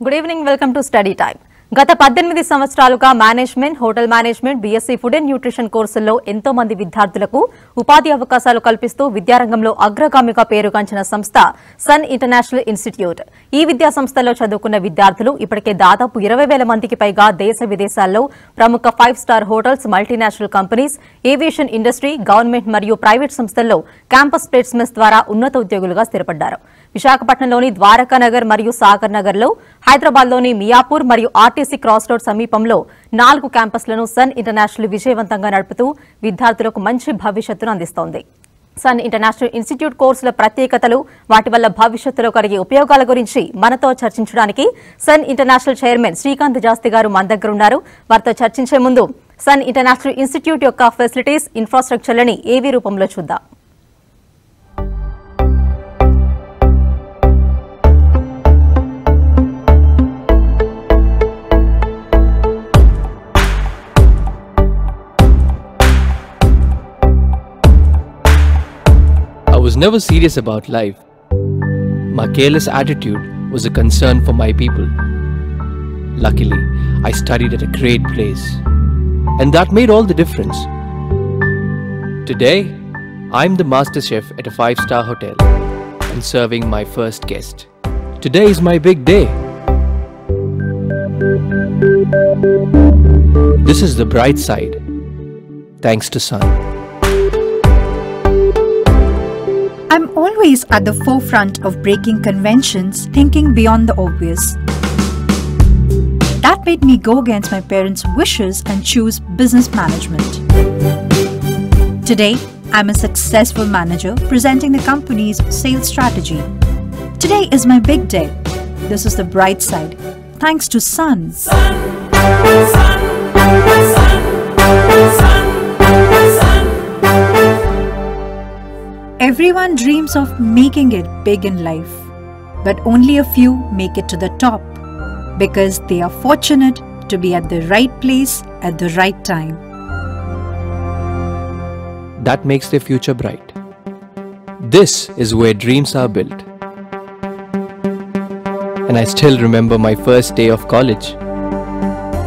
Good evening welcome to study time గత పద్దెనిమిది సంవత్సరాలుగా management hotel management BSc food and nutrition కోర్సుల్లో ఎంతో మంది విద్యార్థులకు ఉపాధి అవకాశాలు కల్పిస్తూ విద్యారంగంలో అగ్రగామిగా పేరుగాంచిన సంస్థ సన్ ఇంటర్నేషనల్ ఇన్స్టిట్యూట్. ఈ విద్యా సంస్థలో చదువుకున్న విద్యార్థులు ఇప్పటికే దాదాపు ఇరవై వేల మందికి పైగా దేశ విదేశాల్లో ప్రముఖ five star hotels multinational companies aviation industry government మరియు ప్రైవేట్ సంస్థల్లో క్యాంపస్ ప్లేస్మెంట్స్ ద్వారా ఉన్నత ఉద్యోగులుగా స్థిరపడ్డారు. విశాఖపట్నంలోని ద్వారకానగర్ మరియు సాగర్ నగర్లో హైదరాబాద్లోని మియాపూర్ మరియు ఆర్టీసీ క్రాస్ రోడ్ సమీపంలో నాలుగు క్యాంపస్లను సన్ ఇంటర్నేషనల్ విజయవంతంగా నడుపుతూ విద్యార్థులకు మంచి భవిష్యత్తును అందిస్తోంది. సన్ ఇంటర్నేషనల్ ఇన్స్టిట్యూట్ కోర్సుల ప్రత్యేకతలు వాటి వల్ల భవిష్యత్తులో కలిగే ఉపయోగాల గురించి మనతో చర్చించడానికి Sun International chairman Srikanth Jasti garu మన దగ్గర ఉన్నారు. వారితో చర్చించే ముందు సన్ ఇంటర్నేషనల్ ఇన్స్టిట్యూట్ యొక్క ఫెసిలిటీస్ ఇన్ఫ్రాస్ట్రక్చర్లని ఏవీ రూపంలో చూద్దాం. Never serious about life. My careless attitude was a concern for my people. Luckily, I studied at a great place, and that made all the difference. Today, I'm the master chef at a five star hotel and serving my first guest. Today is my big day. This is the bright side. Thanks to Sun. Always at the forefront of breaking conventions, thinking beyond the obvious. That made me go against my parents' wishes and choose business management. Today, I'm a successful manager presenting the company's sales strategy. Today is my big day. This is the bright side. Thanks to Sun. Everyone dreams of making it big in life, but only a few make it to the top because they are fortunate to be at the right place at the right time. that makes their future bright. This is where dreams are built. And I still remember my first day of college.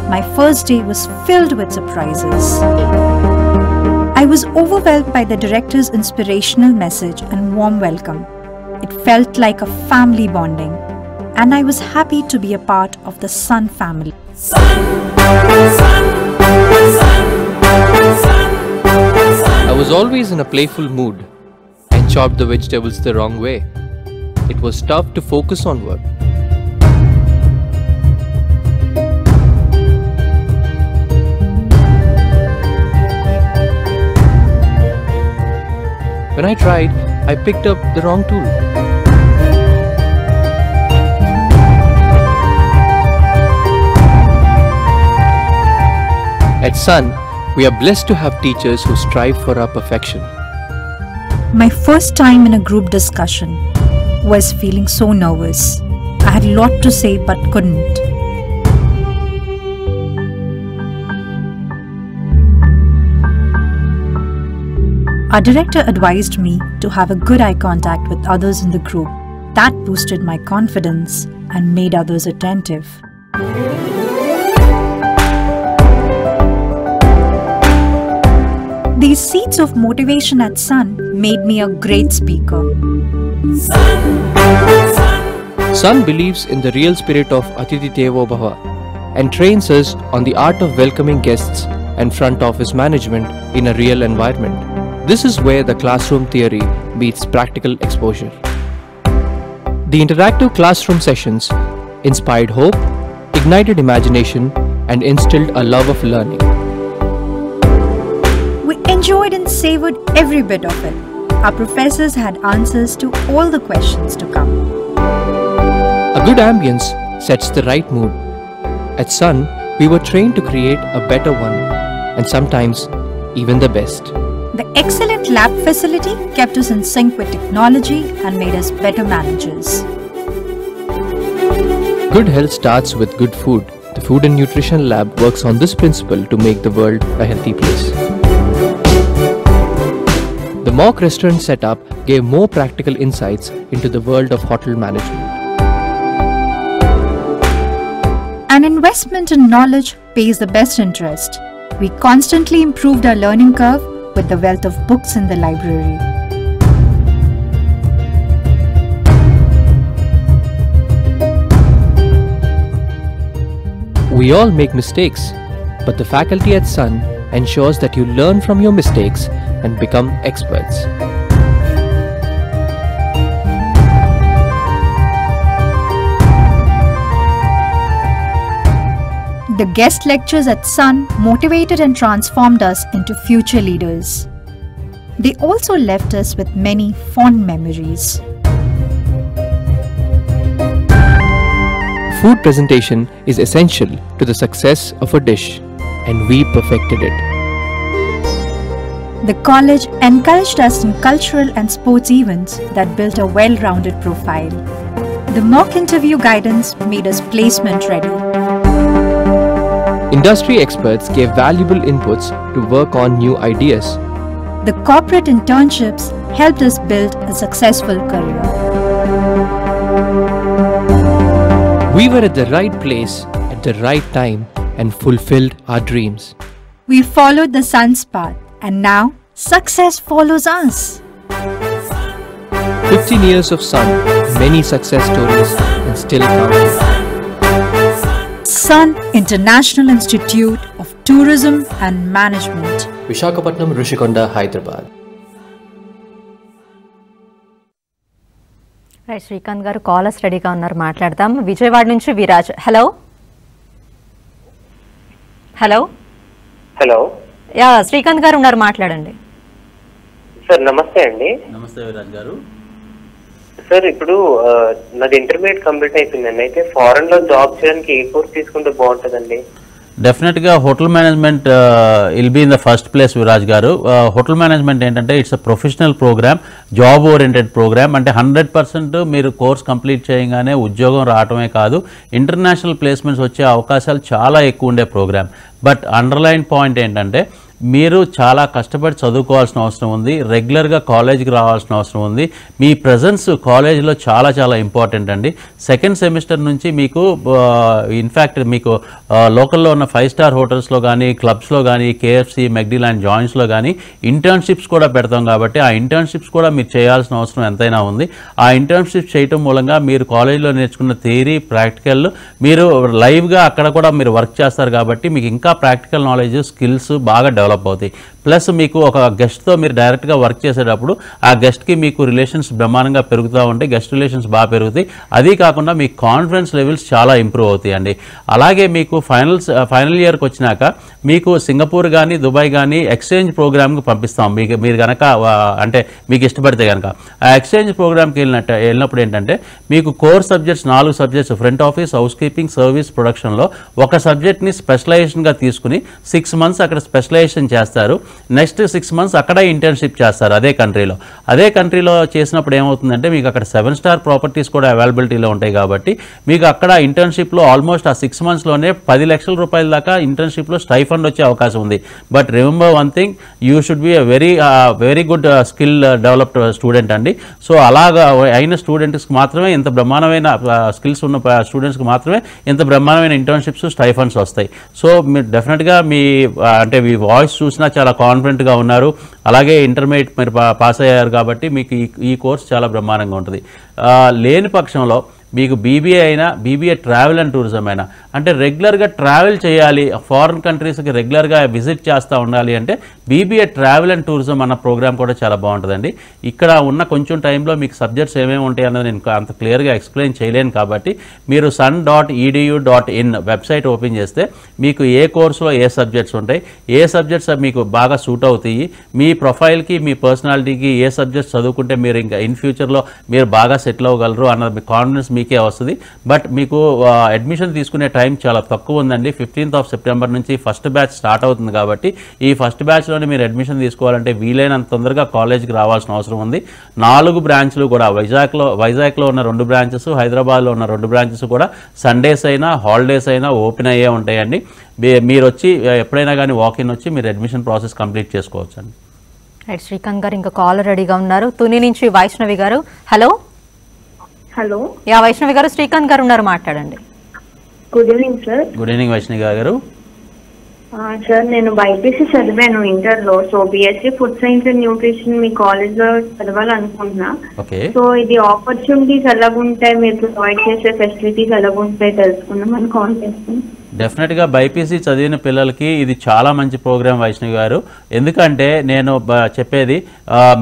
My first day was filled with surprises. I was overwhelmed by the director's inspirational message and warm welcome. It felt like a family bonding, and I was happy to be a part of the Sun family. I was always in a playful mood and chopped the vegetables the wrong way. It was tough to focus on work. When I tried, I picked up the wrong tool. At Sun, we are blessed to have teachers who strive for our perfection. My first time in a group discussion was feeling so nervous. I had a lot to say but couldn't. Our director advised me to have a good eye contact with others in the group. That boosted my confidence and made others attentive. These seeds of motivation at Sun made me a great speaker. Sun believes in the real spirit of Atiti Devo Bhava and trains us on the art of welcoming guests and front office management in a real environment. This is where the classroom theory meets practical exposure. The interactive classroom sessions inspired hope, ignited imagination, and instilled a love of learning. We enjoyed and savored every bit of it. Our professors had answers to all the questions to come. A good ambience sets the right mood. At Sun, we were trained to create a better one, and sometimes even the best. Excellent lab facility kept us in sync with technology and made us better managers. Good health starts with good food. The Food and Nutrition Lab works on this principle to make the world a healthy place. The mock restaurant setup gave more practical insights into the world of hotel management. An investment in knowledge pays the best interest. We constantly improved our learning curve with the wealth of books in the library. We all make mistakes, but the faculty at Sun ensures that you learn from your mistakes and become experts. The guest lectures at Sun motivated and transformed us into future leaders. They also left us with many fond memories. Food presentation is essential to the success of a dish, and we perfected it. The college encouraged us in cultural and sports events that built a well rounded profile. The mock interview guidance made us placement ready. Industry experts gave valuable inputs to work on new ideas. The corporate internships helped us build a successful career. We were at the right place at the right time and fulfilled our dreams. We followed the sun's path, and now success follows us. 15 years of Sun, many success stories, and still counting. Sun International Institute of Tourism and Management. Vishakhapatnam, Rishikonda, Hyderabad. Right Srikanth garu caller స్టడీగా ఉన్నారు మాట్లాడదాం విజయవాడ నుంచి Viraj hello hello hello yeah Srikanth garu ఉన్నారు మాట్లాడండి sir నమస్తే అండి నమస్తే విరాజ్ గారు సార్ ఇప్పుడు నాది ఇంటర్మీడియట్ కంప్లీట్ అయిపోయిందండి అయితే ఫారెన్లో జాబ్ చేయడానికి ఏ కోర్స్ తీసుకుంటే బాగుంటుందండి? డెఫినెట్గా hotel management will be in the first place Viraj garu. Hotel management ఏంటంటే it's a professional programme job oriented programme అంటే హండ్రెడ్ పర్సెంట్ మీరు కోర్స్ కంప్లీట్ చేయగానే ఉద్యోగం రావటమే కాదు ఇంటర్నేషనల్ ప్లేస్మెంట్స్ వచ్చే అవకాశాలు చాలా ఎక్కువ ఉండే ప్రోగ్రామ్ బట్ అండర్లైన్ పాయింట్ ఏంటంటే మీరు చాలా కష్టపడి చదువుకోవాల్సిన అవసరం ఉంది. రెగ్యులర్గా కాలేజీకి రావాల్సిన అవసరం ఉంది. మీ ప్రజెన్స్ కాలేజీలో చాలా చాలా ఇంపార్టెంట్ అండి. సెకండ్ సెమిస్టర్ నుంచి మీకు ఇన్ఫ్యాక్ట్ మీకు లోకల్లో ఉన్న ఫైవ్ స్టార్ హోటల్స్లో కానీ క్లబ్స్లో కానీ కేఎఫ్సి మెగ్డీ లాంటి జాయింట్స్లో కానీ ఇంటర్న్షిప్స్ కూడా పెడతాం కాబట్టి ఆ ఇంటర్న్షిప్స్ కూడా మీరు చేయాల్సిన అవసరం ఎంతైనా ఉంది. ఆ ఇంటర్న్షిప్స్ చేయటం మూలంగా మీరు కాలేజీలో నేర్చుకున్న థియరీ ప్రాక్టికల్ మీరు లైవ్గా అక్కడ కూడా మీరు వర్క్ చేస్తారు కాబట్టి మీకు ఇంకా ప్రాక్టికల్ నాలెడ్జ్ స్కిల్స్ బాగా డెవలప్ dhalabooday ప్లస్ మీకు ఒక గెస్ట్తో మీరు డైరెక్ట్గా వర్క్ చేసేటప్పుడు ఆ గెస్ట్కి మీకు రిలేషన్స్ బ్రహ్మాండంగా పెరుగుతూ ఉంటాయి గెస్ట్ రిలేషన్స్ బాగా పెరుగుతాయి. అదీ కాకుండా మీ కాన్ఫిడెన్స్ లెవెల్స్ చాలా ఇంప్రూవ్ అవుతాయండి. అలాగే మీకు ఫైనల్స్ ఫైనల్ ఇయర్కి వచ్చినాక మీకు సింగపూర్ కానీ దుబాయ్ కానీ ఎక్స్చేంజ్ ప్రోగ్రామ్కి పంపిస్తాం. మీకు మీరు కనుక అంటే మీకు ఇష్టపడితే కనుక ఆ ఎక్స్చేంజ్ ప్రోగ్రామ్కి వెళ్ళినట్టు వెళ్ళినప్పుడు ఏంటంటే మీకు కోర్ సబ్జెక్ట్స్ నాలుగు subjects front office housekeeping service ప్రొడక్షన్లో ఒక సబ్జెక్ట్ని స్పెషలైజేషన్గా తీసుకుని సిక్స్ మంత్స్ అక్కడ స్పెషలైజేషన్ చేస్తారు. నెక్స్ట్ సిక్స్ మంత్స్ అక్కడ ఇంటర్న్షిప్ చేస్తారు అదే కంట్రీలో అదే కంట్రీలో చేసినప్పుడు ఏమవుతుందంటే మీకు అక్కడ సెవెన్ స్టార్ ప్రాపర్టీస్ కూడా అవైలబిలిటీలో ఉంటాయి కాబట్టి మీకు అక్కడ ఇంటర్న్షిప్లో ఆల్మోస్ట్ ఆ సిక్స్ మంత్స్లోనే పది లక్షల రూపాయల దాకా ఇంటర్న్షిప్లో స్టైఫండ్ వచ్చే అవకాశం ఉంది. But remember one thing you should be a very very good skill developed student అండి. సో అలాగా అయిన స్టూడెంట్స్కి మాత్రమే ఇంత బ్రహ్మాండమైన uh, స్కిల్స్ ఉన్న uh, స్టూడెంట్స్కి మాత్రమే ఇంత బ్రహ్మాండమైన ఇంటర్న్షిప్స్ స్టైఫండ్స్ వస్తాయి. సో మీరు డెఫినెట్గా మీ uh, అంటే మీ వాయిస్ చూసినా చాలా కాన్ఫిడెంట్గా ఉన్నారు. అలాగే ఇంటర్మీడియట్ మీరు పాస్ అయ్యారు కాబట్టి మీకు ఈ ఈ కోర్స్ చాలా బ్రహ్మాండంగా ఉంటుంది. లేని పక్షంలో మీకు బీబీఏ అయినా బీబీఏ ట్రావెల్ అండ్ టూరిజం అయినా. అంటే రెగ్యులర్గా ట్రావెల్ చేయాలి. ఫారిన్ కంట్రీస్కి రెగ్యులర్గా విజిట్ చేస్తూ ఉండాలి అంటే బీబీఏ ట్రావెల్ అండ్ టూరిజం అన్న ప్రోగ్రామ్ కూడా చాలా బాగుంటుందండి. ఇక్కడ ఉన్న కొంచెం టైంలో మీకు సబ్జెక్ట్స్ ఏమేమి ఉంటాయి అన్నది నేను అంత క్లియర్గా ఎక్స్ప్లెయిన్ చేయలేను కాబట్టి మీరు sun dot edu dot in website open చేస్తే మీకు ఏ కోర్సులో ఏ సబ్జెక్ట్స్ ఉంటాయి ఏ సబ్జెక్ట్స్ మీకు బాగా సూట్ అవుతాయి మీ ప్రొఫైల్కి మీ పర్సనాలిటీకి ఏ సబ్జెక్ట్స్ చదువుకుంటే మీరు ఇంకా ఇన్ ఫ్యూచర్లో మీరు బాగా సెటిల్ అవ్వగలరు అన్నది కాన్ఫిడెన్స్ మీకే వస్తుంది. బట్ మీకు అడ్మిషన్ తీసుకునే టైం చాలా తక్కువ ఉందండి. ఫిఫ్టీన్త్ ఆఫ్ సెప్టెంబర్ నుంచి ఫస్ట్ బ్యాచ్ స్టార్ట్ అవుతుంది కాబట్టి ఈ ఫస్ట్ బ్యాచ్లోనే మీరు అడ్మిషన్ తీసుకోవాలంటే వీలైనంత తొందరగా కాలేజ్కి రావాల్సిన అవసరం ఉంది. నాలుగు బ్రాంచ్లు కూడా వైజాగ్లో వైజాగ్లో ఉన్న రెండు బ్రాంచెస్ హైదరాబాద్లో ఉన్న రెండు బ్రాంచెస్ కూడా సండేస్ అయినా హాలిడేస్ అయినా ఓపెన్ అయ్యే ఉంటాయండి. మీరు వచ్చి ఎప్పుడైనా కానీ వాకిన్ వచ్చి మీరు అడ్మిషన్ ప్రాసెస్ కంప్లీట్ చేసుకోవచ్చు అండి రైట్ శ్రీకాంత్ గారు ఇంకా కాలర్ రెడీగా ఉన్నారు. తుని నుంచి వైష్ణవి గారు హలో హలో. యా వైష్ణవి గారు శ్రీకాంత్ గారు ఉన్నారు మాట్లాడండి. Good evening sir good evening Vaishnavi garu. ఆ, సార్ నేను బైపీసీ చదివాను ఇంటర్లో so BSc food science and nutrition మీ కాలేజ్లో చదవాలనుకుంటున్నా. ఓకే. సో ఇది ఆపర్చునిటీస్ ఎలాగుంటాయి? మీరు ప్రొవైడ్ చేసే ఫెసిలిటీస్ ఎలాగుంటాయి? తెలుసుకుందాం అని కాల్ చేస్తాను డెఫినెట్గా బైపీసీ చదివిన పిల్లలకి ఇది చాలా మంచి ప్రోగ్రాం వైష్ణవి గారు. ఎందుకంటే నేను చెప్పేది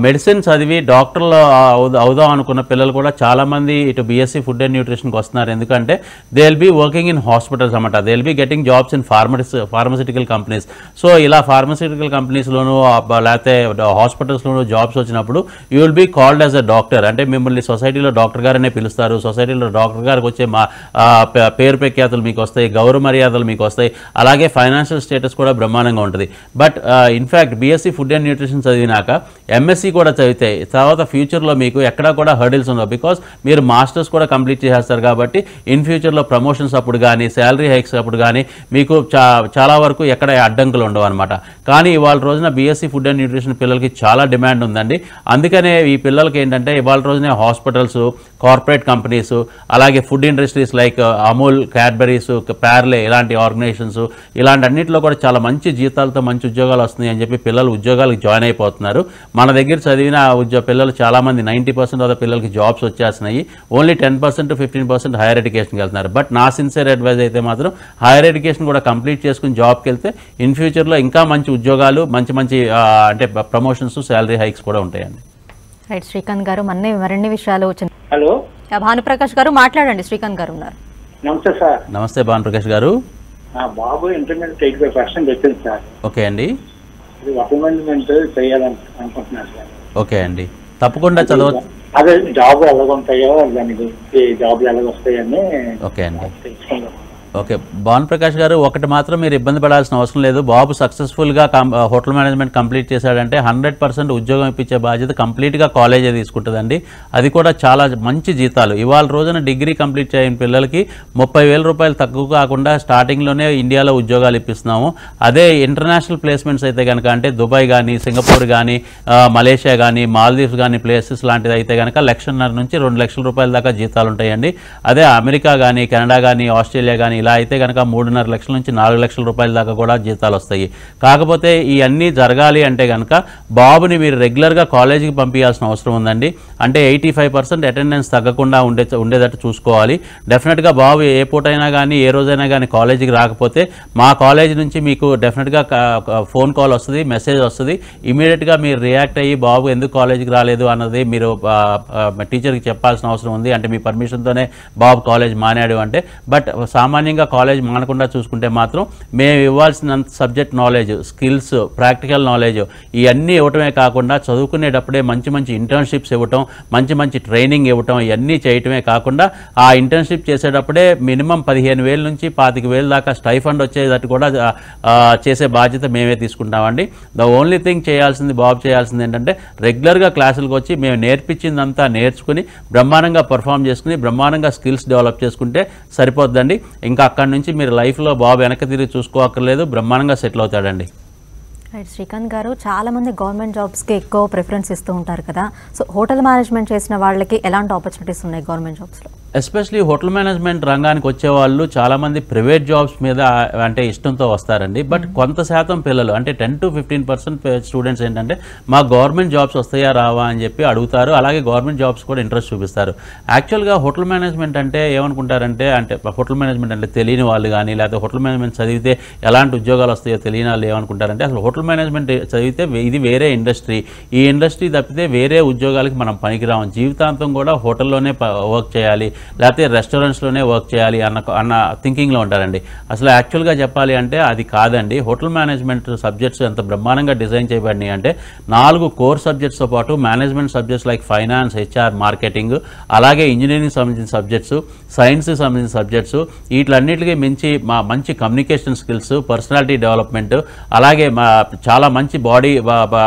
మెడిసిన్ చదివి డాక్టర్లు అవుదా- అవుదాం అనుకున్న పిల్లలు కూడా చాలామంది ఇటు బీఎస్సీ ఫుడ్ అండ్ న్యూట్రిషన్కి వస్తున్నారు. ఎందుకంటే they will be working in hospitals అనమాట they will be getting jobs in pharmacies pharmaceutical companies so ఇలా ఫార్మసిటికల్ కంపెనీస్లోనూ లేకపోతే హాస్పిటల్స్లోనూ జాబ్స్ వచ్చినప్పుడు you will be called as a doctor అంటే మిమ్మల్ని సొసైటీలో డాక్టర్ గారనే పిలుస్తారు. సొసైటీలో డాక్టర్ గారికి వచ్చే మా పేరు ప్రఖ్యాతులు మీకు వస్తాయి గౌరవ మర్యాదలు మీకు వస్తాయి. అలాగే ఫైనాన్షియల్ స్టేటస్ కూడా బ్రహ్మాండంగా ఉంటుంది. But in fact BSc food and nutrition చదివినాక MSc కూడా చదివితే తర్వాత ఫ్యూచర్లో మీకు ఎక్కడా కూడా హర్డిల్స్ ఉండవు. బికాస్ మీరు మాస్టర్స్ కూడా కంప్లీట్ చేసేస్తారు కాబట్టి ఇన్ ఫ్యూచర్లో ప్రమోషన్స్ అప్పుడు కానీ శాలరీ హైక్స్ అప్పుడు కానీ మీకు చాలా వరకు ఎక్కడ అడ్డంకులు ఉండవు అనమాట కానీ ఇవాళ రోజున బీఎస్సీ ఫుడ్ అండ్ న్యూట్రిషన్ పిల్లలకి చాలా డిమాండ్ ఉందండి. అందుకనే ఈ పిల్లలకి ఏంటంటే ఇవాళ రోజునే హాస్పిటల్స్ కార్పొరేట్ కంపెనీస్ అలాగే food industries like Amul Cadbury's Parle ఇలాంటి ఆర్గనైజేషన్స్ ఇలాంటి అన్నింటిలో కూడా చాలా మంచి జీతాలతో మంచి ఉద్యోగాలు వస్తున్నాయి అని చెప్పి పిల్లలు ఉద్యోగాలకు జాయిన్ అయిపోతున్నారు. మన దగ్గర చదివిన ఉద్యోగ పిల్లలు చాలామంది నైంటీ పర్సెంట్ ఆఫ్ పిల్లలకి జాబ్స్ వచ్చేస్తున్నాయి. Only ten percent fifteen percent higher ఎడ్యుకేషన్కి వెళ్తున్నారు. బట్ నా సిన్సియర్ అడ్వైజ్ అయితే మాత్రం హైయర్ ఎడ్యుకేషన్ కూడా కంప్లీట్ చేసుకుని జాబ్కి వెళ్తే ఇన్ ఫ్యూచర్లో ఇంకా మంచి ఉద్యోగాలు మంచి మంచి అంటే ప్రమోషన్స్ శాలరీ హైక్స్ కూడా ఉంటాయండి. రైట్ శ్రీకాంత్ గారు మన్నే మరిన్ని విషయాలు చిన్న- హలో భానుప్రకాష్ గారు మాట్లాడండి శ్రీకాంత్ గారు ఉన్నారు. నమస్తే సార్. నమస్తే భాను ప్రకాష్ గారు. బాబు ఇంటర్మీడియట్ ఎయిటీ ఫైవ్ పర్సెంట్ వచ్చింది సార్. ఓకే అండి. ఇది అపాయింట్మెంట్ చేయాలని అనుకుంటున్నాను సార్. ఓకే అండి. తప్పకుండా చదవ అదే జాబ్ ఎలాగుంటాయో దాని గురించి జాబ్లు ఎలాగొస్తాయని ఓకే అండి. తెలుసుకుందాం. ఓకే. భాను ప్రకాష్ గారు ఒకటి మాత్రం మీరు ఇబ్బంది పడాల్సిన అవసరం లేదు. బాబు సక్సెస్ఫుల్గా హోటల్ మేనేజ్మెంట్ కంప్లీట్ చేశాడంటే హండ్రెడ్ పర్సెంట్ ఉద్యోగం ఇప్పించే బాధ్యత కంప్లీట్గా కాలేజే తీసుకుంటుందండి. అది కూడా చాలా మంచి జీతాలు. ఇవాళ రోజున డిగ్రీ కంప్లీట్ చేయని పిల్లలకి ముప్పై వేల రూపాయలు తక్కువ కాకుండా స్టార్టింగ్లోనే ఇండియాలో ఉద్యోగాలు ఇప్పిస్తున్నాము. అదే ఇంటర్నేషనల్ ప్లేస్మెంట్స్ అయితే కనుక అంటే దుబాయ్ కానీ సింగపూర్ కానీ మలేషియా కానీ మాల్దీవ్స్ కానీ ప్లేసెస్ లాంటిది అయితే కనుక లక్షన్నర నుంచి రెండు లక్షల రూపాయల దాకా జీతాలు ఉంటాయండి. అదే అమెరికా కానీ కెనడా కానీ ఆస్ట్రేలియా కానీ ఇలా అయితే కనుక మూడున్నర లక్షల నుంచి నాలుగు లక్షల రూపాయల దాకా కూడా జీతాలు వస్తాయి. కాకపోతే ఇవన్నీ జరగాలి అంటే కనుక బాబుని మీరు రెగ్యులర్గా కాలేజీకి పంపించాల్సిన అవసరం ఉందండి. అంటే ఎయిటీ ఫైవ్ పర్సెంట్ అటెండెన్స్ తగ్గకుండా ఉండే ఉండేటట్టు చూసుకోవాలి. డెఫినెట్గా బాబు ఏ పూటైనా కానీ ఏ రోజైనా కానీ కాలేజీకి రాకపోతే మా కాలేజీ నుంచి మీకు డెఫినెట్గా ఫోన్ కాల్ వస్తుంది మెసేజ్ వస్తుంది. ఇమీడియట్గా మీరు రియాక్ట్ అయ్యి బాబు ఎందుకు కాలేజీకి రాలేదు అన్నది మీరు టీచర్కి చెప్పాల్సిన అవసరం ఉంది. అంటే మీ పర్మిషన్తోనే బాబు కాలేజ్ మానాడు అంటే. బట్ సామాన్యంగా కాలేజ్ మానకుండా చూసుకుంటే మాత్రం మేము ఇవ్వాల్సినంత subject knowledge skills practical knowledge ఇవన్నీ ఇవ్వటమే కాకుండా చదువుకునేటప్పుడే మంచి మంచి ఇంటర్న్షిప్స్ ఇవ్వటం మంచి మంచి ట్రైనింగ్ ఇవ్వటం ఇవన్నీ చేయటమే కాకుండా ఆ ఇంటర్న్షిప్ చేసేటప్పుడే మినిమం పదిహేను వేల నుంచి పాతిక వేల దాకా స్టైఫండ్ వచ్చేటట్టు కూడా చేసే బాధ్యత మేమే తీసుకుంటామండి. ద ఓన్లీ థింగ్ చేయాల్సింది బాబు చేయాల్సింది ఏంటంటే రెగ్యులర్గా క్లాసులకు వచ్చి మేము నేర్పించిందంతా నేర్చుకుని బ్రహ్మాండంగా పర్ఫామ్ చేసుకుని బ్రహ్మాండంగా స్కిల్స్ డెవలప్ చేసుకుంటే సరిపోద్దండి. ఇంకా అక్కడి నుంచి మీరు లైఫ్లో బాబు వెనక్కి తిరిగి చూసుకోక్కర్లేదు బ్రహ్మాండంగా సెటిల్ అవుతాడండి. రైట్ శ్రీకాంత్ గారు చాలా మంది గవర్నమెంట్ జాబ్స్కి ఎక్కువ ప్రిఫరెన్స్ ఇస్తూ ఉంటారు కదా. సో హోటల్ మేనేజ్మెంట్ చేసిన వాళ్ళకి ఎలాంటి ఆపర్చునిటీస్ ఉన్నాయి గవర్నమెంట్ జాబ్స్లో ఎస్పెషలీ హోటల్ మేనేజ్మెంట్ రంగానికి వచ్చే వాళ్ళు చాలామంది ప్రైవేట్ జాబ్స్ మీద అంటే ఇష్టంతో వస్తారండి. బట్ కొంత శాతం పిల్లలు అంటే ten to fifteen percent students ఏంటంటే మా గవర్నమెంట్ జాబ్స్ వస్తాయా రావా? అని చెప్పి అడుగుతారు. అలాగే గవర్నమెంట్ జాబ్స్ కూడా ఇంట్రెస్ట్ చూపిస్తారు. యాక్చువల్గా హోటల్ మేనేజ్మెంట్ అంటే ఏమనుకుంటారంటే అంటే హోటల్ మేనేజ్మెంట్ అంటే తెలియని వాళ్ళు కానీ లేకపోతే హోటల్ మేనేజ్మెంట్ చదివితే ఎలాంటి ఉద్యోగాలు వస్తాయో తెలియని వాళ్ళు ఏమనుకుంటారంటే అసలు హోటల్ మేనేజ్మెంట్ చదివితే ఇది వేరే ఇండస్ట్రీ. ఈ ఇండస్ట్రీ తప్పితే వేరే ఉద్యోగాలకి మనం పనికిరాము జీవితాంతం కూడా హోటల్లోనే వర్క్ చేయాలి. లేకపోతే రెస్టారెంట్స్లోనే వర్క్ చేయాలి అన్న అన్న థింకింగ్లో ఉంటారండి. అసలు యాక్చువల్గా చెప్పాలి అంటే అది కాదండి. హోటల్ మేనేజ్మెంట్ సబ్జెక్ట్స్ ఎంత బ్రహ్మాండంగా డిజైన్ చేయబడినాయి అంటే నాలుగు కోర్ సబ్జెక్ట్స్తో పాటు management subjects like finance HR marketing అలాగే ఇంజనీరింగ్ సంబంధించిన సబ్జెక్ట్స్ సైన్స్కి సంబంధించిన సబ్జెక్ట్స్ వీటిలన్నిటికీ మించి మా మంచి కమ్యూనికేషన్ స్కిల్స్ పర్సనాలిటీ డెవలప్మెంట్ అలాగే మా చాలా మంచి బాడీ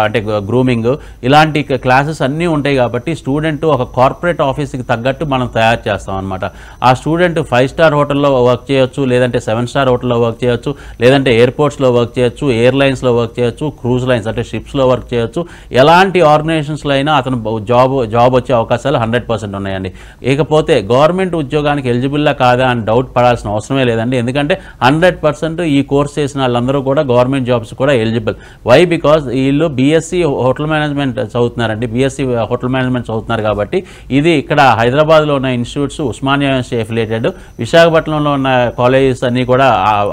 అంటే గ్రూమింగ్ ఇలాంటి క్లాసెస్ అన్నీ ఉంటాయి కాబట్టి స్టూడెంట్ ఒక కార్పొరేట్ ఆఫీస్కి తగ్గట్టు మనం తయారు చేస్తాం. చేస్తాం అనమాట ఆ స్టూడెంట్ ఫైవ్ స్టార్ హోటల్లో వర్క్ చేయొచ్చు లేదంటే సెవెన్ స్టార్ హోటల్లో వర్క్ చేయొచ్చు లేదంటే ఎయిర్పోర్ట్స్లో వర్క్ చేయొచ్చు ఎయిర్లైన్స్లో వర్క్ చేయొచ్చు క్రూజ్ లైన్స్ అంటే షిప్స్లో వర్క్ చేయొచ్చు. ఎలాంటి ఆర్గనైజేషన్స్లో అయినా అతను జాబ్ జాబ్ వచ్చే అవకాశాలు హండ్రెడ్ పర్సెంట్ ఉన్నాయండి. ఇకపోతే గవర్నమెంట్ ఉద్యోగానికి ఎలిజిబుల్లా కాదా అని డౌట్ పడాల్సిన అవసరమే లేదండి. ఎందుకంటే హండ్రెడ్ పర్సెంట్ ఈ కోర్స్ చేసిన వాళ్ళందరూ కూడా గవర్నమెంట్ జాబ్స్ కూడా ఎలిజిబుల్. వై? బికాజ్ వీళ్ళు బీఎస్సీ హోటల్ మేనేజ్మెంట్ చదువుతున్నారండి. బీఎస్సీ హోటల్ మేనేజ్మెంట్ చదువుతున్నారు కాబట్టి ఇది ఇక్కడ హైదరాబాద్లో ఉన్న institute institutes Osmania university affiliated విశాఖపట్నంలో ఉన్న కాలేజెస్ అన్నీ కూడా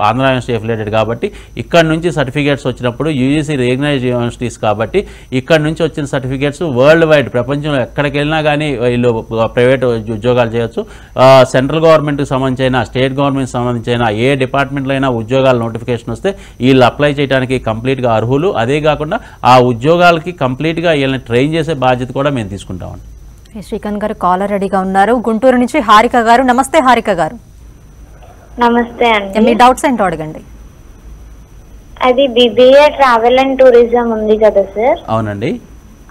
ఆంధ్ర యూనివర్సిటీ ఎఫిలేటెడ్ కాబట్టి ఇక్కడ నుంచి సర్టిఫికేట్స్ వచ్చినప్పుడు యూజీసీ రికగ్నైజ్డ్ యూనివర్సిటీస్ కాబట్టి ఇక్కడ నుంచి వచ్చిన సర్టిఫికేట్స్ వరల్డ్ వైడ్ ప్రపంచంలో ఎక్కడికి వెళ్ళినా కానీ వీళ్ళు ప్రైవేట్ ఉద్యోగాలు చేయొచ్చు. సెంట్రల్ గవర్నమెంట్కి సంబంధించిన స్టేట్ గవర్నమెంట్ సంబంధించిన ఏ డిపార్ట్మెంట్లో అయినా ఉద్యోగాల నోటిఫికేషన్ వస్తే వీళ్ళు అప్లై చేయడానికి కంప్లీట్గా అర్హులు. అదే కాకుండా ఆ ఉద్యోగాలకి కంప్లీట్గా వీళ్ళని ట్రైన్ చేసే బాధ్యత కూడా మేము తీసుకుంటామండి. శ్రీకాంత్ గారు కాలర్ రెడీగా ఉన్నారు. గుంటూరు నుంచి హారిక గారు. నమస్తే హారిక గారు. నమస్తే మీ అండి డౌట్స్ ఏంటో అడగండి. అది బిబిఏ ట్రావెల్ అండ్ టూరిజం ఉంది కదా సార్ అవునండి.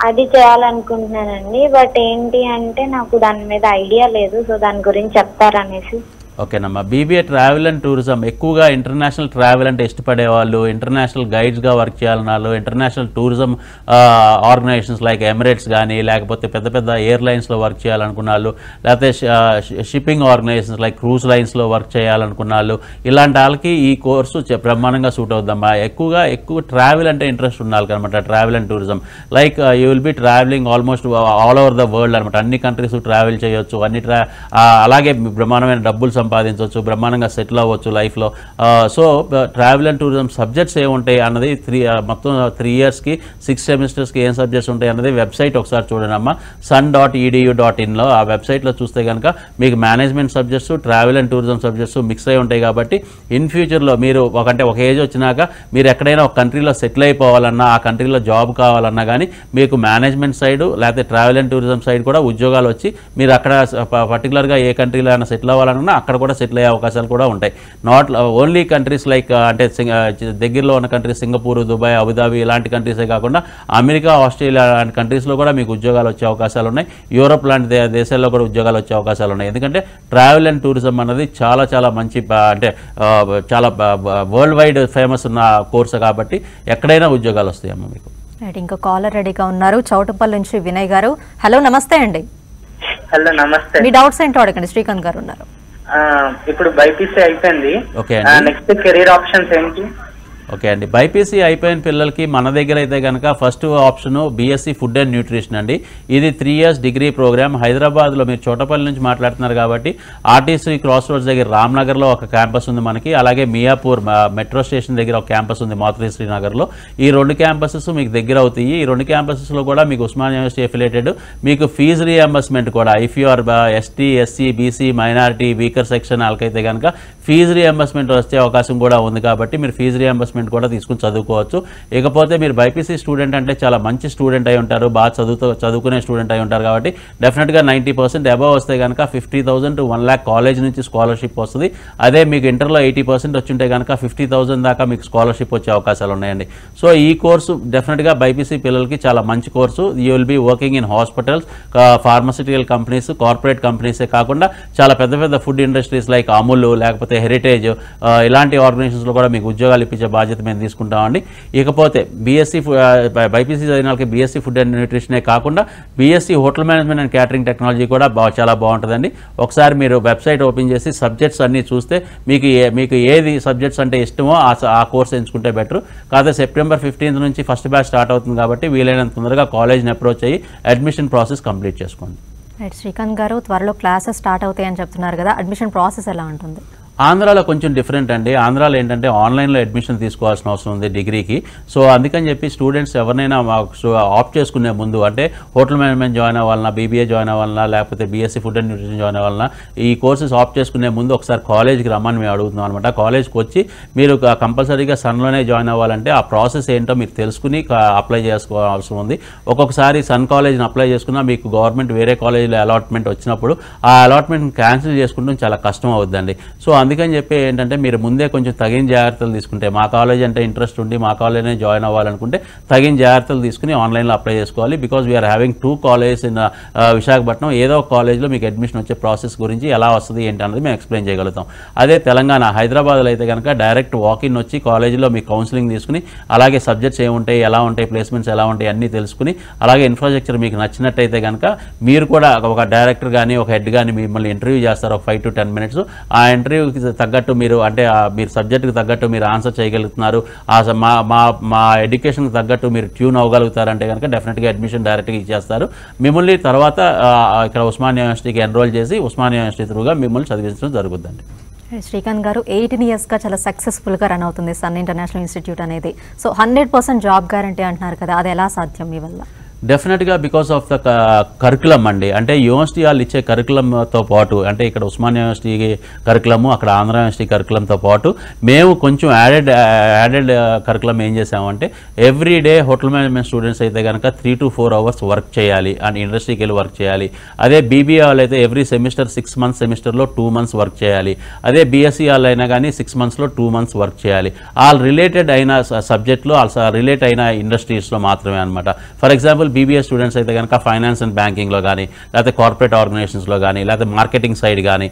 అది చేయాలనుకుంటున్నానండి. బట్ ఏంటి అంటే నాకు దాని మీద ఐడియా లేదు సో దాని గురించి చెప్తారనేసి. ఓకేనమ్మా. బీబీఏ ట్రావెల్ అండ్ టూరిజం ఎక్కువగా ఇంటర్నేషనల్ ట్రావెల్ అంటే ఇష్టపడే వాళ్ళు ఇంటర్నేషనల్ గైడ్స్గా వర్క్ చేయాలన్న వాళ్ళు international tourism organisations like Emirates కానీ లేకపోతే పెద్ద పెద్ద ఎయిర్లైన్స్లో వర్క్ చేయాలనుకున్న వాళ్ళు లేకపోతే షిప్పింగ్ ఆర్గనైజేషన్స్ లైక్ క్రూజ్ లైన్స్లో వర్క్ చేయాలనుకున్న వాళ్ళు ఇలాంటి వాళ్ళకి ఈ కోర్సు బ్రహ్మాండంగా సూట్ అవుద్దమ్మా ఎక్కువగా ఎక్కువ ట్రావెల్ అంటే ఇంట్రెస్ట్ ఉండాలి అనమాట travel and tourism. Like you will be travelling almost all over the world అనమాట అన్ని కంట్రీస్ ట్రావెల్ చేయొచ్చు. అన్ని ట్రా అలాగే బ్రహ్మాండమైన డబ్బులు సంపాదించవచ్చు బ్రహ్మాండంగా సెటిల్ అవ్వచ్చు లైఫ్లో so travel and tourism subjects ఏముంటాయి అన్నది త్రీ మొత్తం త్రీ ఇయర్స్కి సిక్స్ సెమిస్టర్స్కి ఏం సబ్జెక్ట్స్ ఉంటాయి అన్నది వెబ్సైట్ ఒకసారి చూడండి సన్ డాట్ ఈడియూ డాట్ ఇన్లో ఆ వెబ్సైట్లో చూస్తే కనుక మీకు management subjects travel and tourism subjects mix అయి ఉంటాయి కాబట్టి ఇన్ ఫ్యూచర్లో మీరు ఒక అంటే ఒక ఏజ్ వచ్చినాక మీరు ఎక్కడైనా ఒక కంట్రీలో సెటిల్ అయిపోవాలన్నా ఆ కంట్రీలో జాబ్ కావాలన్నా కానీ మీకు మేనేజ్మెంట్ సైడ్ లేకపోతే ట్రావెల్ అండ్ టూరిజం సైడ్ కూడా ఉద్యోగాలు వచ్చి మీరు అక్కడ పర్టికులర్గా ఏ కంట్రీలో అయినా సెటిల్ అవ్వాలన్నా అక్కడ కూడా సెటిల్ అయ్యే అవకాశాలు కూడా ఉంటాయి. నాట్ ఓన్లీ కంట్రీస్ లైక్ అంటే సింగ- దగ్గరలో ఉన్న కంట్రీస్ సింగపూర్ దుబాయ్ అబుదాబి ఇలాంటి కంట్రీసే కాకుండా అమెరికా ఆస్ట్రేలియా లాంటి కంట్రీస్లో కూడా మీకు ఉద్యోగాలు వచ్చే అవకాశాలు ఉన్నాయి. యూరోప్ లాంటి దేశాల్లో కూడా ఉద్యోగాలు వచ్చే అవకాశాలు ఉన్నాయి. ఎందుకంటే ట్రావెల్ అండ్ టూరిజం అన్నది చాలా చాలా మంచి అంటే చాలా వరల్డ్ వైడ్ ఫేమస్ ఉన్న కోర్సు కాబట్టి ఎక్కడైనా ఉద్యోగాలు వస్తాయమ్మ మీకు. ఇంకో కాలర్ రెడీగా ఉన్నారు. చౌటుపల్లి నుంచి వినయ్ గారు. హలో నమస్తే అండి. హలో నమస్తే. మీ డౌట్స్ ఏంటో అడగండి. శ్రీకాంత్ గారు ఉన్నారు. ఇప్పుడు బైపీసీ అయిపోయింది ఓకే. నెక్స్ట్ కెరీర్ ఆప్షన్స్ ఏంటి ఓకే అండి. బైపీసీ అయిపోయిన పిల్లలకి మన దగ్గర అయితే కనుక first option BSc food and nutrition అండి. ఇది త్రీ ఇయర్స్ డిగ్రీ ప్రోగ్రామ్. హైదరాబాద్లో మీరు చోటపల్లి నుంచి మాట్లాడుతున్నారు కాబట్టి ఆర్టీసీ క్రాస్ రోడ్స్ దగ్గర రామ్నగర్లో ఒక క్యాంపస్ ఉంది మనకి. అలాగే మియాపూర్ మెట్రో స్టేషన్ దగ్గర ఒక క్యాంపస్ ఉంది మాతృ శ్రీనగర్లో. ఈ రెండు క్యాంపసెస్ మీకు దగ్గర అవుతాయి. ఈ రెండు క్యాంపసెస్లో కూడా మీకు ఉస్మాన్ యూనివర్సిటీ అఫిలేటెడ్ మీకు ఫీజు రీఎంబర్స్మెంట్ కూడా. If you are ST SC BC minority weaker section వాళ్ళకైతే కనుక ఫీజు రీఎంబర్స్మెంట్ వచ్చే అవకాశం కూడా ఉంది కాబట్టి మీరు ఫీజు రీఎంబర్స్మెంట్ కూడా తీసుకుని చదువుకోవచ్చు. ఇకపోతే మీరు బైపీసీ స్టూడెంట్ అంటే చాలా మంచి స్టూడెంట్ అయి ఉంటారు. బాగా చదువుతూ చదువుకునే స్టూడెంట్ అయి ఉంటారు కాబట్టి డెఫినెట్గా నైంటీ పర్సెంట్ అబవ్ వస్తే కనుక fifty thousand to one lakh college నుంచి స్కాలర్షిప్ వస్తుంది. అదే మీకు ఇంటర్లో ఎయిటీ పర్సెంట్ వచ్చింటే కనుక ఫిఫ్టీ థౌసండ్ దాకా మీకు స్కాలర్షిప్ వచ్చే అవకాశాలు ఉన్నాయండి. సో ఈ కోర్సు డెఫినెట్గా బైపీసీ పిల్లలకి చాలా మంచి course you will be working in hospitals pharmaceutical companies corporate కంపెనీసే కాకుండా చాలా పెద్ద పెద్ద ఫుడ్ ఇండస్ట్రీస్ లైక్ అమూల్ లేకపోతే హెరిటేజ్ ఇలాంటి ఆర్గనైజేషన్స్లో కూడా మీకు ఉద్యోగాలు ఇప్పించే బాధ్యత మేము తీసుకుంటామండి. ఇకపోతే బీఎస్సీ బైపీసీ చదివిన వాళ్ళకి బీఎస్సీ ఫుడ్ అండ్ న్యూట్రిషనే కాకుండా BSc hotel management and catering technology కూడా చాలా బాగుంటుందండి. ఒకసారి మీరు వెబ్సైట్ ఓపెన్ చేసి సబ్జెక్ట్స్ అన్నీ చూస్తే మీకు మీకు ఏది సబ్జెక్ట్స్ అంటే ఇష్టమో ఆ ఆ కోర్స్ ఎంచుకుంటే బెటర్. కాకపోతే సెప్టెంబర్ ఫిఫ్టీన్త్ నుంచి ఫస్ట్ బ్యాచ్ స్టార్ట్ అవుతుంది కాబట్టి వీలైనంత తొందరగా కాలేజ్ని అప్రోచ్ అయ్యి అడ్మిషన్ ప్రాసెస్ కంప్లీట్ చేసుకోండి. రైట్ శ్రీకాంత్ గారు త్వరలో క్లాసెస్ స్టార్ట్ అవుతాయని చెప్తున్నారు కదా అడ్మిషన్ ప్రాసెస్ ఎలా ఉంటుంది? ఆంధ్రాలో కొంచెం డిఫరెంట్ అండి. ఆంధ్రాలో ఏంటంటే ఆన్లైన్లో అడ్మిషన్ తీసుకోవాల్సిన అవసరం ఉంది డిగ్రీకి. సో అందుకని చెప్పి స్టూడెంట్స్ ఎవరినైనా ఆప్ట్ చేసుకునే ముందు అంటే హోటల్ మేనేజ్మెంట్ జాయిన్ అవ్వాలన్నా బీబీఏ జాయిన్ అవ్వాలన్నా లేకపోతే BSc food and nutrition join అవ్వాలన్నా ఈ కోర్సెస్ ఆప్ట్ చేసుకునే ముందు ఒకసారి కాలేజ్కి రమ్మని మేము అడుగుతున్నాం అనమాట కాలేజ్కి వచ్చి మీరు కంపల్సరీగా సన్లోనే జాయిన్ అవ్వాలంటే ఆ ప్రాసెస్ ఏంటో మీరు తెలుసుకుని అప్లై చేసుకోవాల్సిన అవసరం ఉంది. ఒక్కొక్కసారి సన్ కాలేజ్ని అప్లై చేసుకున్నా మీకు గవర్నమెంట్ వేరే కాలేజీలో అలాట్మెంట్ వచ్చినప్పుడు ఆ అలాట్మెంట్ క్యాన్సిల్ చేసుకుంటాం చాలా కష్టం అవుద్దండి. సో అందుకని చెప్పి ఏంటంటే మీరు ముందే కొంచెం తగిన జాగ్రత్తలు తీసుకుంటే మా కాలేజ్ అంటే ఇంట్రెస్ట్ ఉండి మా కాలేజ్నే జాయిన్ అవ్వాలనుకుంటే తగిన జాగ్రత్తలు తీసుకుని ఆన్లైన్లో అప్లై చేసుకోవాలి. Because we are having two colleges in Visakhapatnam ఏదో ఒక కాలేజ్లో మీకు అడ్మిషన్ వచ్చే ప్రాసెస్ గురించి ఎలా వస్తుంది ఏంటి అన్నది మేము ఎక్స్ప్లెయిన్ చేయగలుగుతాం. అదే తెలంగాణ హైదరాబాద్లో అయితే కనుక డైరెక్ట్ వాకిన్ వచ్చి కాలేజీలో మీ కౌన్సిలింగ్ తీసుకుని అలాగే సబ్జెక్ట్స్ ఏముంటాయి ఎలా ఉంటాయి ప్లేస్మెంట్స్ ఎలా ఉంటాయి అన్నీ తెలుసుకుని అలాగే ఇన్ఫ్రాస్ట్రక్చర్ మీకు నచ్చినట్టయితే కనుక మీరు కూడా ఒక డైరెక్టర్ కానీ ఒక హెడ్ కానీ మిమ్మల్ని ఇంటర్వ్యూ చేస్తారు ఒక ఫైవ్ టు టెన్ మినిట్స్ ఆ ఇంటర్వ్యూ ఇంటర్వ్యూకి తగ్గట్టు మీరు అంటే మీరు సబ్జెక్టుకి తగ్గట్టు మీరు ఆన్సర్ చేయగలుగుతున్నారు. ఆ మా మా మా ఎడ్యుకేషన్కి తగ్గట్టు మీరు ట్యూన్ అవ్వగలుగుతారంటే కనుక డెఫినెట్గా అడ్మిషన్ డైరెక్ట్గా ఇచ్చేస్తారు. మిమ్మల్ని తర్వాత ఇక్కడ ఉస్మానియా యూనివర్సిటీకి ఎన్రోల్ చేసి ఉస్మానియా యూనివర్సిటీ త్రూగా మిమ్మల్ని చదివించడం జరుగుతుందండి శ్రీకాంత్ గారు ఎయిటీన్ ఇయర్స్గా చాలా సక్సెస్ఫుల్గా రన్ అవుతుంది సన్ ఇంటర్నేషనల్ ఇన్స్టిట్యూట్ అనేది. So hundred percent job guarantee అంటున్నారు కదా అది ఎలా సాధ్యం మీ వల్ల? డెఫినెట్గా బికాస్ ఆఫ్ ద కరికులం అండి. అంటే యూనివర్సిటీ వాళ్ళు ఇచ్చే కరికులంతో పాటు అంటే ఇక్కడ ఉస్మానియా యూనివర్సిటీ కరికులము అక్కడ ఆంధ్ర యూనివర్సిటీ కరికులంతో పాటు మేము కొంచెం యాడెడ్ యాడెడ్ కరికులం ఏం చేసామంటే every day hotel management students అయితే కనుక three to four hours work చేయాలి. అండ్ ఇండస్ట్రీకి వెళ్ళి వర్క్ చేయాలి. అదే బీబీఏ వాళ్ళు అయితే ఎవ్రీ సెమిస్టర్ సిక్స్ మంత్స్ సెమిస్టర్లో టూ మంత్స్ వర్క్ చేయాలి. అదే బీఎస్సీ వాళ్ళు అయినా కానీ సిక్స్ మంత్స్లో టూ మంత్స్ వర్క్ చేయాలి. ఆల్ రిలేటెడ్ అయిన సబ్జెక్ట్లో రిలేట్ అయిన ఇండస్ట్రీస్లో మాత్రమే అనమాట ఫర్ ఎగ్జాంపుల్ బీబీఏ స్టూడెంట్స్ అయితే కనుక ఫైనాన్స్ అండ్ బ్యాంకింగ్లో కానీ లేకపోతే కార్పొరేట్ ఆర్గనైజేషన్స్లో కానీ లేకపోతే మార్కెటింగ్ సైడ్ కానీ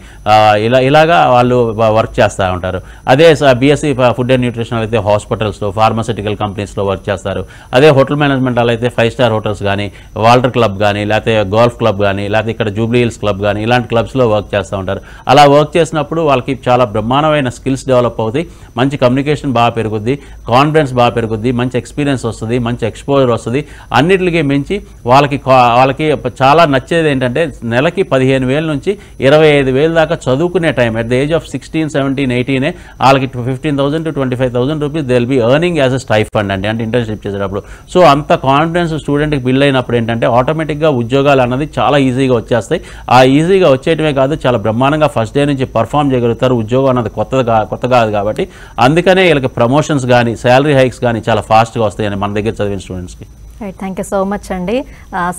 ఇలా ఇలాగా వాళ్ళు వర్క్ చేస్తూ ఉంటారు. అదే బీఎస్సీ ఫుడ్ అండ్ న్యూట్రిషన్ అయితే హాస్పిటల్స్లో ఫార్మసిటికల్ కంపెనీస్లో వర్క్ చేస్తారు. అదే హోటల్ మేనేజ్మెంట్ వాళ్ళు అయితే ఫైవ్ స్టార్ హోటల్స్ కానీ వాల్టర్ క్లబ్ కానీ లేకపోతే గోల్ఫ్ క్లబ్ కానీ లేకపోతే ఇక్కడ జూబ్లీ హిల్స్ క్లబ్ కానీ ఇలాంటి క్లబ్స్లో వర్క్ చేస్తూ ఉంటారు. అలా వర్క్ చేసినప్పుడు వాళ్ళకి చాలా బ్రహ్మాండమైన స్కిల్స్ డెవలప్ అవుతాయి. మంచి కమ్యూనికేషన్ బాగా పెరుగుద్ది కాన్ఫిడెన్స్ బాగా పెరుగుద్ది మంచి ఎక్స్పీరియన్స్ వస్తుంది మంచి ఎక్స్పోజర్ వస్తుంది. అన్నిటికీ మించి వాళ్ళకి వాళ్ళకి చాలా నచ్చేది ఏంటంటే నెలకి పదిహేను వేల నుంచి ఇరవై ఐదు వేల దాకా చదువుకునే time. At the age of sixteen seventeen ఎయిటీనే వాళ్ళకి fifteen thousand to twenty five thousand rupees they'll be earning as a stipend అండి అంటే ఇంటర్న్షిప్ చేసేటప్పుడు. సో అంత కాన్ఫిడెన్స్ స్టూడెంట్కి బిల్డ్ అయినప్పుడు ఏంటంటే ఆటోమేటిక్గా ఉద్యోగాలు అన్నది చాలా ఈజీగా వచ్చేస్తాయి. ఆ ఈజీగా వచ్చేయటమే కాదు చాలా బ్రహ్మాండంగా ఫస్ట్ డే నుంచి పర్ఫామ్ చేయగలుగుతారు. ఉద్యోగం అన్నది కొత్తగా కొత్త కాదు కాబట్టి. అందుకనే వీళ్ళకి ప్రమోషన్స్ కానీ శాలరీ హైక్స్ కానీ చాలా ఫాస్ట్గా వస్తాయని మన దగ్గర చదివిన స్టూడెంట్స్కి right thank you so much అండి.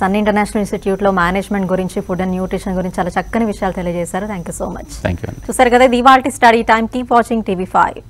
సన్ ఇంటర్నేషనల్ ఇన్స్టిట్యూట్లో మేనేజ్మెంట్ గురించి ఫుడ్ అండ్ న్యూట్రిషన్ గురించి చాలా చక్కని విషయాలు తెలియజేశారు. థ్యాంక్ యూ సో మచ్ చూసారు కదా ఇవాళ study time keep watching TV five